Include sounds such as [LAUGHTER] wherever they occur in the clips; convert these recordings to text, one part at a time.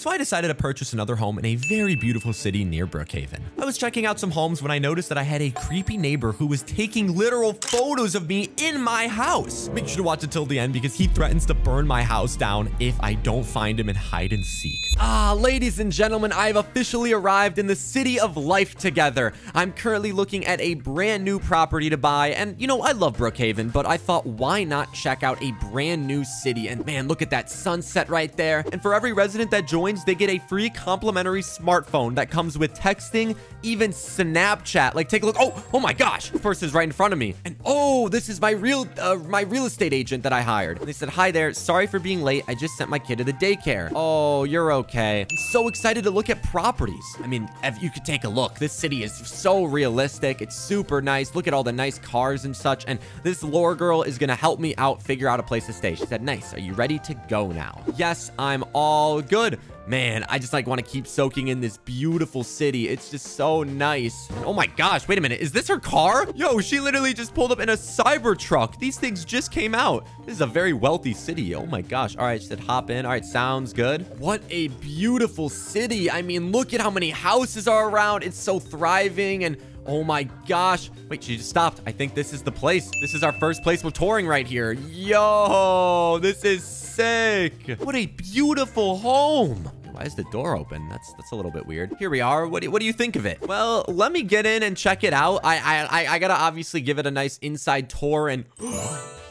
So I decided to purchase another home in a very beautiful city near Brookhaven. I was checking out some homes when I noticed that I had a creepy neighbor who was taking literal photos of me in my house. Make sure to watch until the end because he threatens to burn my house down if I don't find him and hide and seek. Ah, ladies and gentlemen, I have officially arrived in the city of LifeTogether. I'm currently looking at a brand new property to buy. And you know, I love Brookhaven, but I thought why not check out a brand new city? And man, look at that sunset right there. And for every resident that joins, they get a free complimentary smartphone that comes with texting, even Snapchat. Like take a look. Oh, oh my gosh. First is right in front of me. And oh, this is my real, uh, my real estate agent that I hired. And they said, hi there. Sorry for being late. I just sent my kid to the daycare. Oh, you're okay. I'm so excited to look at properties. I mean, if you could take a look, this city is so realistic. It's super nice. Look at all the nice cars and such. And this Laura girl is going to help me out figure out a place to stay. She said, nice. Are you ready to go now? Yes, I'm all good. Man, I just like want to keep soaking in this beautiful city. It's just so nice. Oh my gosh, wait a minute. Is this her car? Yo, she literally just pulled up in a Cybertruck. These things just came out. This is a very wealthy city. Oh my gosh. All right, she said hop in. All right, sounds good. What a beautiful city. I mean, look at how many houses are around. It's so thriving and Oh my gosh. Wait, she just stopped. I think this is the place. This is our first place we're touring right here. Yo, this is sick. What a beautiful home. Why is the door open? That's that's a little bit weird. Here we are. What do, what do you think of it? Well, let me get in and check it out. I I I, I gotta obviously give it a nice inside tour and [GASPS]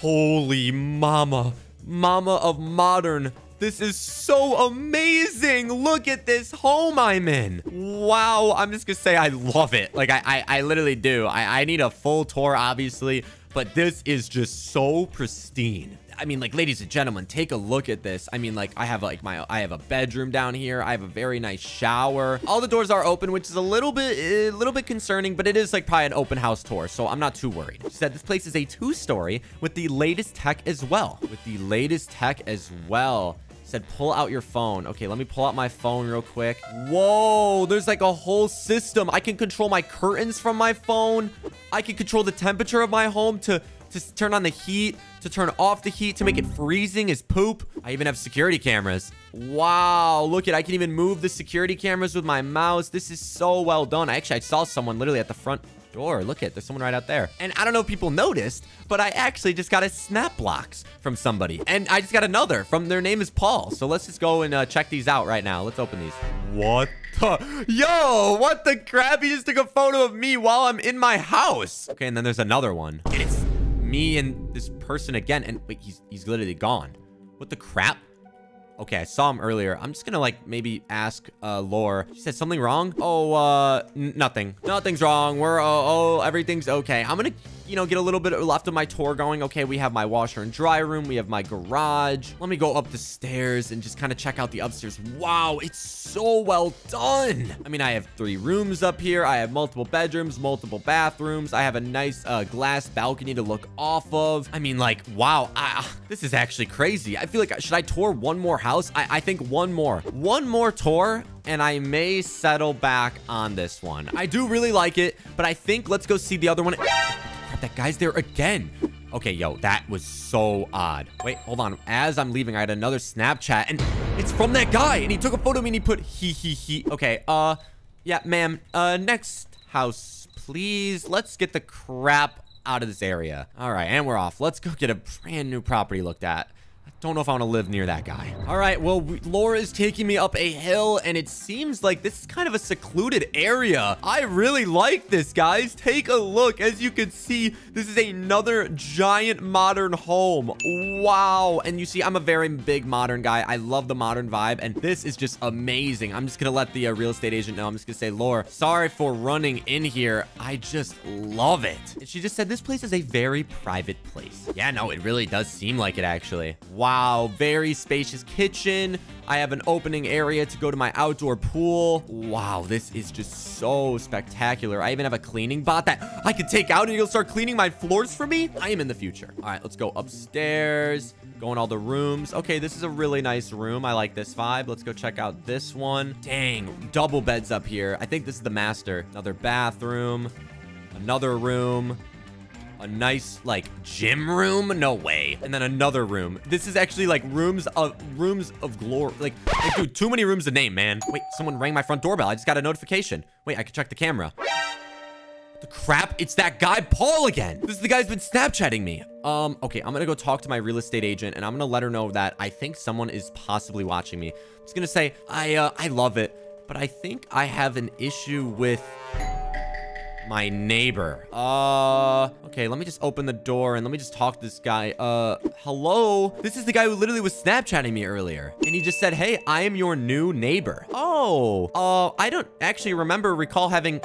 holy mama, mama of modern. This is so amazing. Look at this home I'm in. Wow. I'm just going to say I love it. Like, I, I, I literally do. I, I need a full tour, obviously. But this is just so pristine. I mean, like, ladies and gentlemen, take a look at this. I mean, like, I have, like, my, I have a bedroom down here. I have a very nice shower. All the doors are open, which is a little bit, a little bit concerning, but it is, like, probably an open house tour, so I'm not too worried. She said this place is a two-story with the latest tech as well. With the latest tech as well said pull out your phone okay let me pull out my phone real quick whoa there's like a whole system i can control my curtains from my phone i can control the temperature of my home to to turn on the heat, to turn off the heat, to make it freezing as poop. I even have security cameras. Wow, look at, I can even move the security cameras with my mouse. This is so well done. Actually, I saw someone literally at the front door. Look at, there's someone right out there. And I don't know if people noticed, but I actually just got a snap blocks from somebody. And I just got another from, their name is Paul. So let's just go and uh, check these out right now. Let's open these. What the? Yo, what the crap? He just took a photo of me while I'm in my house. Okay, and then there's another one. And it's me and this person again. And wait, he's, he's literally gone. What the crap? Okay, I saw him earlier. I'm just gonna, like, maybe ask, uh, Laura. She said something wrong? Oh, uh, nothing. Nothing's wrong. We're, uh, oh, everything's okay. I'm gonna you know, get a little bit left of my tour going. Okay, we have my washer and dry room. We have my garage. Let me go up the stairs and just kind of check out the upstairs. Wow, it's so well done. I mean, I have three rooms up here. I have multiple bedrooms, multiple bathrooms. I have a nice uh, glass balcony to look off of. I mean, like, wow, I, this is actually crazy. I feel like, should I tour one more house? I, I think one more. One more tour and I may settle back on this one. I do really like it, but I think let's go see the other one that guy's there again. Okay, yo, that was so odd. Wait, hold on. As I'm leaving, I had another Snapchat, and it's from that guy, and he took a photo of me, and he put he, he, he. Okay, uh, yeah, ma'am, uh, next house, please. Let's get the crap out of this area. All right, and we're off. Let's go get a brand new property looked at. Don't know if I want to live near that guy. All right, well, Laura is taking me up a hill, and it seems like this is kind of a secluded area. I really like this, guys. Take a look. As you can see, this is another giant modern home. Wow. And you see, I'm a very big modern guy. I love the modern vibe, and this is just amazing. I'm just going to let the uh, real estate agent know. I'm just going to say, Laura, sorry for running in here. I just love it. And she just said this place is a very private place. Yeah, no, it really does seem like it, actually. Wow. Wow, very spacious kitchen. I have an opening area to go to my outdoor pool. Wow, this is just so spectacular. I even have a cleaning bot that I can take out and you'll start cleaning my floors for me. I am in the future. All right, let's go upstairs. Go in all the rooms. Okay, this is a really nice room. I like this vibe. Let's go check out this one. Dang, double beds up here. I think this is the master. Another bathroom. Another room a nice like gym room. No way. And then another room. This is actually like rooms of rooms of glory. Like, like dude, too many rooms to name, man. Wait, someone rang my front doorbell. I just got a notification. Wait, I can check the camera. The crap? It's that guy Paul again. This is the guy who's been Snapchatting me. Um, okay, I'm gonna go talk to my real estate agent and I'm gonna let her know that I think someone is possibly watching me. I'm just gonna say, I, uh, I love it, but I think I have an issue with my neighbor. Uh, okay, let me just open the door and let me just talk to this guy. Uh, hello? This is the guy who literally was Snapchatting me earlier. And he just said, hey, I am your new neighbor. Oh, uh, I don't actually remember recall having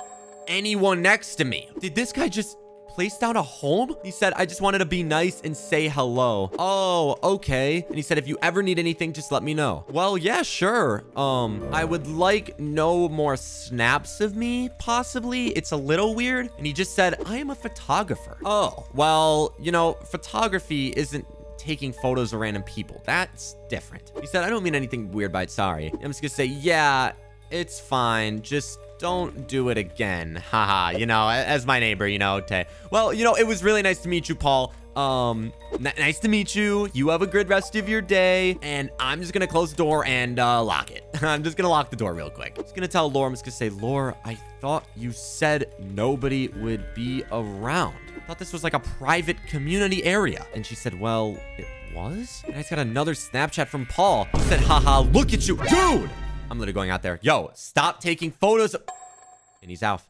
anyone next to me. Did this guy just place down a home? He said, I just wanted to be nice and say hello. Oh, okay. And he said, if you ever need anything, just let me know. Well, yeah, sure. Um, I would like no more snaps of me, possibly. It's a little weird. And he just said, I am a photographer. Oh, well, you know, photography isn't taking photos of random people. That's different. He said, I don't mean anything weird by it. Sorry. I'm just gonna say, yeah, it's fine. Just don't do it again. [LAUGHS] Haha, you know, as my neighbor, you know. Well, you know, it was really nice to meet you, Paul. Um, nice to meet you. You have a good rest of your day. And I'm just gonna close the door and uh, lock it. [LAUGHS] I'm just gonna lock the door real quick. I'm just gonna tell Laura, I'm just gonna say, Laura, I thought you said nobody would be around. I thought this was like a private community area. And she said, well, it was? And I just got another Snapchat from Paul. He said, haha, look at you. Dude! I'm literally going out there. Yo, stop taking photos. And he's out.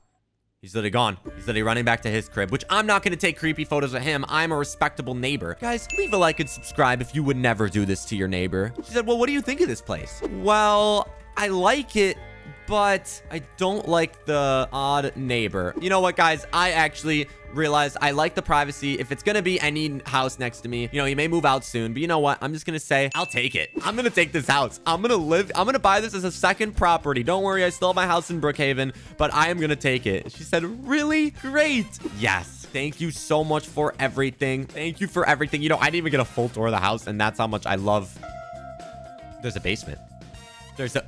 He's literally gone. He's literally running back to his crib, which I'm not going to take creepy photos of him. I'm a respectable neighbor. Guys, leave a like and subscribe if you would never do this to your neighbor. She said, well, what do you think of this place? Well, I like it, but I don't like the odd neighbor. You know what, guys? I actually realized I like the privacy. If it's gonna be any house next to me, you know, he may move out soon, but you know what? I'm just gonna say, I'll take it. I'm gonna take this house. I'm gonna live, I'm gonna buy this as a second property. Don't worry, I still have my house in Brookhaven, but I am gonna take it. She said, really? Great. Yes. Thank you so much for everything. Thank you for everything. You know, I didn't even get a full tour of the house, and that's how much I love... There's a basement. There's a...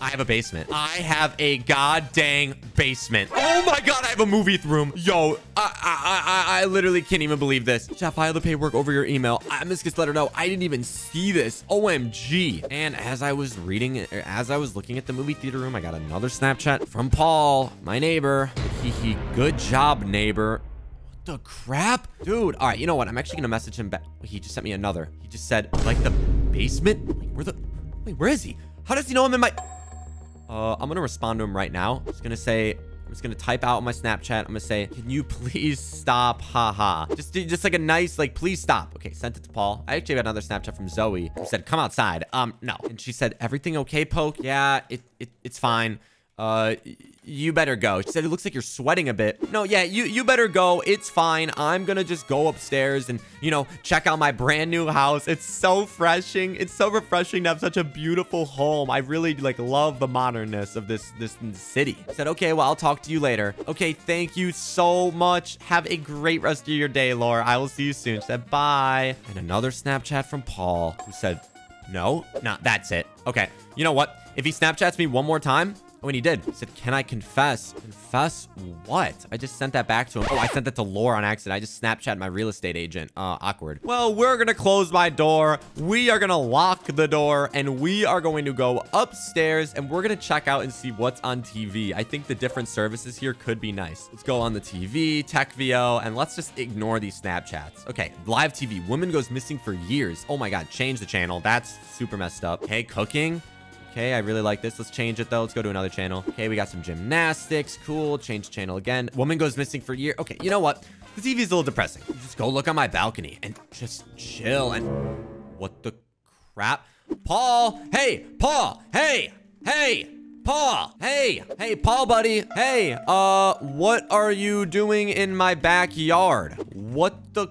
I have a basement. I have a god dang basement. Oh my god, I have a movie room. Yo, I, I, I, I literally can't even believe this. Chef, file the paperwork over your email. I'm just gonna let her know. I didn't even see this. OMG. And as I was reading, er, as I was looking at the movie theater room, I got another Snapchat from Paul, my neighbor. Hee hee. Good job, neighbor What the crap? Dude, all right, you know what? I'm actually gonna message him back. He just sent me another. He just said, like the basement? Where the, wait, where is he? How does he know I'm in my, uh, I'm gonna respond to him right now. I'm just gonna say, I'm just gonna type out my Snapchat. I'm gonna say, can you please stop? Haha. -ha. Just, just like a nice, like, please stop. Okay, sent it to Paul. I actually got another Snapchat from Zoe. Who said, come outside. Um, no. And she said, everything okay, Poke? Yeah, it, it it's fine. Uh, you better go. She said, it looks like you're sweating a bit. No, yeah, you, you better go. It's fine. I'm gonna just go upstairs and, you know, check out my brand new house. It's so refreshing. It's so refreshing to have such a beautiful home. I really, like, love the modernness of this, this city. I said, okay, well, I'll talk to you later. Okay, thank you so much. Have a great rest of your day, Laura. I will see you soon. She said, bye. And another Snapchat from Paul, who said, no, nah, that's it. Okay, you know what? If he Snapchats me one more time, Oh, and he did. He said, can I confess? Confess what? I just sent that back to him. Oh, I sent that to Laura on accident. I just Snapchat my real estate agent. Uh, awkward. Well, we're going to close my door. We are going to lock the door and we are going to go upstairs and we're going to check out and see what's on TV. I think the different services here could be nice. Let's go on the TV, Tech VO, and let's just ignore these Snapchats. Okay, live TV. Woman goes missing for years. Oh my God, change the channel. That's super messed up. Hey, cooking. Okay, I really like this. Let's change it, though. Let's go to another channel. Okay, we got some gymnastics. Cool. Change channel again. Woman goes missing for a year. Okay, you know what? The TV is a little depressing. Just go look on my balcony and just chill and... What the crap? Paul! Hey! Paul! Hey! Hey! Paul! Hey! Hey, Paul, buddy! Hey! Uh, what are you doing in my backyard? What the...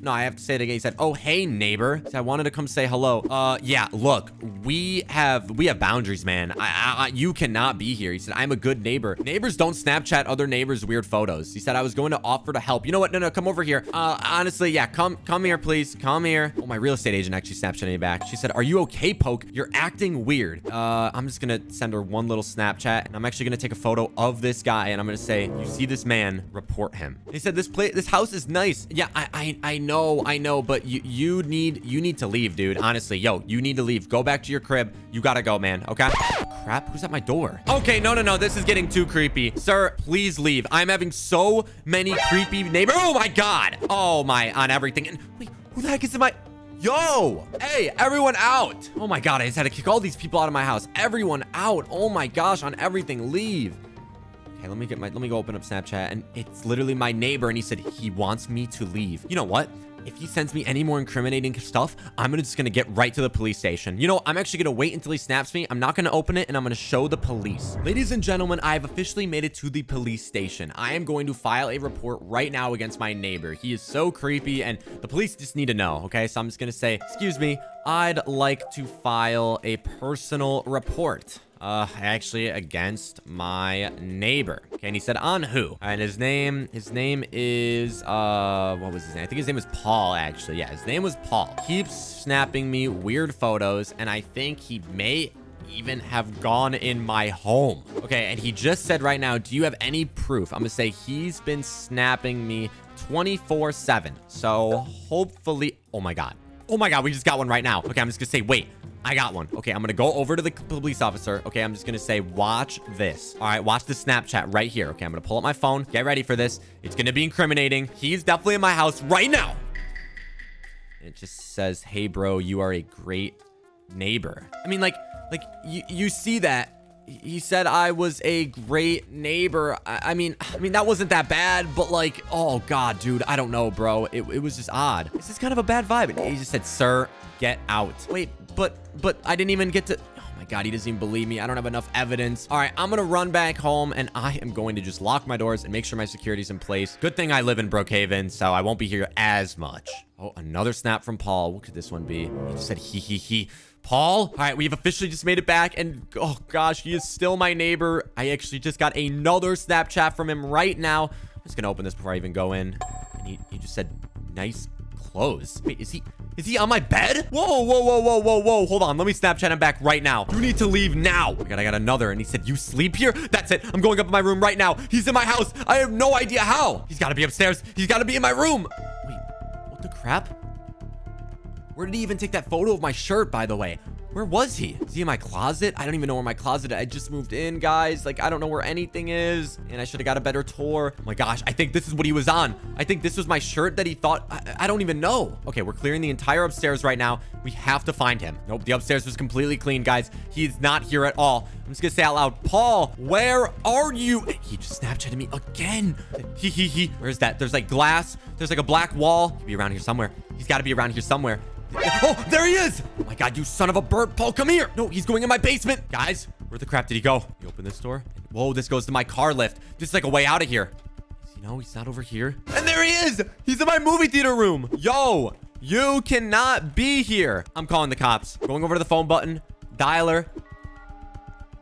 No, I have to say it again. He said, oh, hey, neighbor. I wanted to come say hello. Uh, yeah, look, we have, we have boundaries, man. I, I, I, you cannot be here. He said, I'm a good neighbor. Neighbors don't Snapchat other neighbors' weird photos. He said, I was going to offer to help. You know what? No, no, come over here. Uh, honestly, yeah, come, come here, please. Come here. Oh, my real estate agent actually Snapchatted me back. She said, are you okay, Poke? You're acting weird. Uh, I'm just gonna send her one little Snapchat, and I'm actually gonna take a photo of this guy, and I'm gonna say, you see this man, report him. He said, this place, this house is nice. Yeah, I, I, I know, I know, but you, you need, you need to leave, dude. Honestly, yo, you need to leave. Go back to your crib. You gotta go, man. Okay? Crap, who's at my door? Okay, no, no, no. This is getting too creepy. Sir, please leave. I'm having so many creepy neighbors. Oh my God. Oh my, on everything. And wait, who the heck is in my... Yo! Hey, everyone out! Oh my god, I just had to kick all these people out of my house. Everyone out! Oh my gosh, on everything, leave. Okay, let me get my, let me go open up Snapchat, and it's literally my neighbor, and he said he wants me to leave. You know what? If he sends me any more incriminating stuff, I'm gonna just gonna get right to the police station. You know, I'm actually gonna wait until he snaps me. I'm not gonna open it, and I'm gonna show the police. Ladies and gentlemen, I have officially made it to the police station. I am going to file a report right now against my neighbor. He is so creepy, and the police just need to know, okay? So I'm just gonna say, excuse me, I'd like to file a personal report uh, actually against my neighbor. Okay, and he said on who? And his name, his name is, uh, what was his name? I think his name was Paul, actually. Yeah, his name was Paul. Keeps snapping me weird photos, and I think he may even have gone in my home. Okay, and he just said right now, do you have any proof? I'm gonna say he's been snapping me 24 7. So hopefully, oh my God. Oh my God, we just got one right now. Okay, I'm just gonna say, wait, I got one. Okay, I'm gonna go over to the police officer. Okay, I'm just gonna say, watch this. All right, watch the Snapchat right here. Okay, I'm gonna pull up my phone. Get ready for this. It's gonna be incriminating. He's definitely in my house right now. It just says, hey, bro, you are a great neighbor. I mean, like, like you, you see that he said I was a great neighbor. I, I, mean, I mean, that wasn't that bad, but like, oh God, dude, I don't know, bro. It, it was just odd. This is kind of a bad vibe. And He just said, sir, get out. Wait, but, but I didn't even get to... Oh my God, he doesn't even believe me. I don't have enough evidence. All right, I'm gonna run back home and I am going to just lock my doors and make sure my security's in place. Good thing I live in Brookhaven, so I won't be here as much. Oh, another snap from Paul. What could this one be? He just said he, he, he. Paul? All right, we've officially just made it back, and oh gosh, he is still my neighbor. I actually just got another Snapchat from him right now. I'm just gonna open this before I even go in. And he, he just said, nice clothes. Wait, is he... Is he on my bed? Whoa, whoa, whoa, whoa, whoa, whoa. Hold on. Let me Snapchat him back right now. You need to leave now. Oh my God, I got another. And he said, you sleep here? That's it. I'm going up in my room right now. He's in my house. I have no idea how. He's got to be upstairs. He's got to be in my room. The crap? Where did he even take that photo of my shirt, by the way? Where was he? Is he in my closet? I don't even know where my closet I just moved in, guys. Like, I don't know where anything is. And I should have got a better tour. Oh my gosh, I think this is what he was on. I think this was my shirt that he thought... I, I don't even know. Okay, we're clearing the entire upstairs right now. We have to find him. Nope, the upstairs was completely clean, guys. He's not here at all. I'm just gonna say out loud, Paul, where are you? He just Snapchatted me again. He, he, he. Where's that? There's like glass. There's like a black wall. He'll be around here somewhere. He's got to be around here somewhere. Oh, there he is. Oh my God, you son of a bird. Paul, come here. No, he's going in my basement. Guys, where the crap did he go? He opened this door. Whoa, this goes to my car lift. This is like a way out of here. Know, he's not over here. And there he is. He's in my movie theater room. Yo, you cannot be here. I'm calling the cops. Going over to the phone button. Dialer.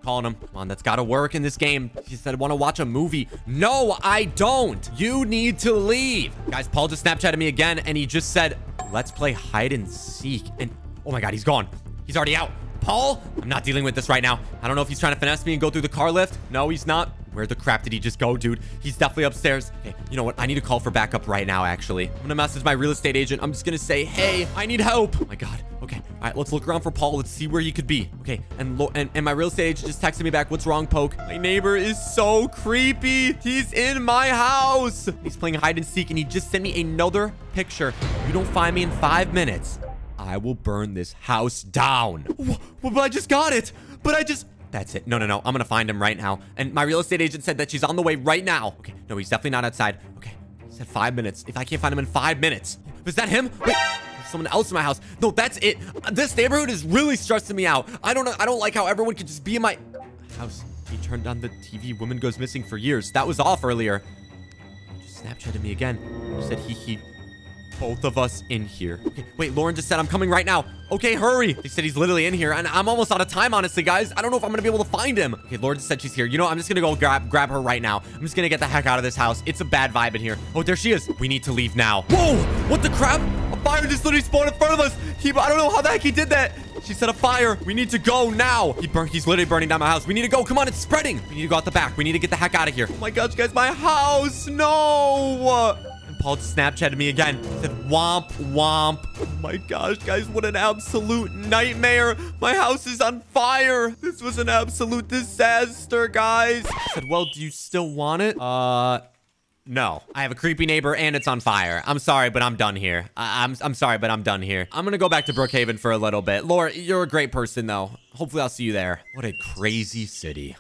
Calling him. Come on, that's got to work in this game. He said, I want to watch a movie. No, I don't. You need to leave. Guys, Paul just Snapchatted me again, and he just said, let's play hide and seek. And oh my God, he's gone. He's already out. Paul, I'm not dealing with this right now. I don't know if he's trying to finesse me and go through the car lift. No, he's not. Where the crap did he just go, dude? He's definitely upstairs. Okay, you know what? I need to call for backup right now, actually. I'm gonna message my real estate agent. I'm just gonna say, hey, I need help. Oh my God. Okay. All right, let's look around for Paul. Let's see where he could be. Okay, and and, and my real estate agent just texted me back. What's wrong, Poke? My neighbor is so creepy. He's in my house. He's playing hide and seek, and he just sent me another picture. You don't find me in five minutes. I will burn this house down. Well, but I just got it. But I just... That's it. No, no, no. I'm going to find him right now. And my real estate agent said that she's on the way right now. Okay. No, he's definitely not outside. Okay. He said five minutes. If I can't find him in five minutes. Was that him? Wait. Someone else in my house. No, that's it. This neighborhood is really stressing me out. I don't know. I don't like how everyone could just be in my house. He turned on the TV. Woman goes missing for years. That was off earlier. He just Snapchatted me again. He said he he both of us in here. Okay, wait, Lauren just said I'm coming right now. Okay, hurry. They said he's literally in here, and I'm almost out of time, honestly, guys. I don't know if I'm gonna be able to find him. Okay, Lauren just said she's here. You know. I'm just gonna go grab grab her right now. I'm just gonna get the heck out of this house. It's a bad vibe in here. Oh, there she is. We need to leave now. Whoa! What the crap? A fire just literally spawned in front of us. He, I don't know how the heck he did that. She set a fire. We need to go now. He burn, he's literally burning down my house. We need to go. Come on, it's spreading. We need to go out the back. We need to get the heck out of here. Oh my gosh, guys, my house. No. Paul just Snapchatted me again. He said, womp, womp. Oh my gosh, guys, what an absolute nightmare. My house is on fire. This was an absolute disaster, guys. He said, well, do you still want it? Uh... No, I have a creepy neighbor and it's on fire. I'm sorry, but I'm done here. I am I'm, I'm sorry, but I'm done here. I'm gonna go back to Brookhaven for a little bit. Laura, you're a great person though. Hopefully I'll see you there. What a crazy city.